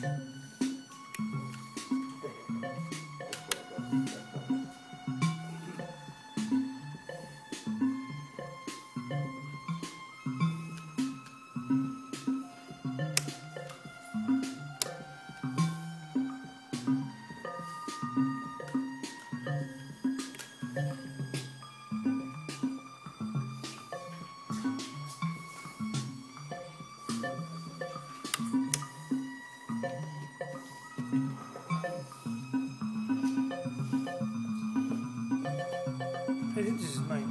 Peace. I think this is mine.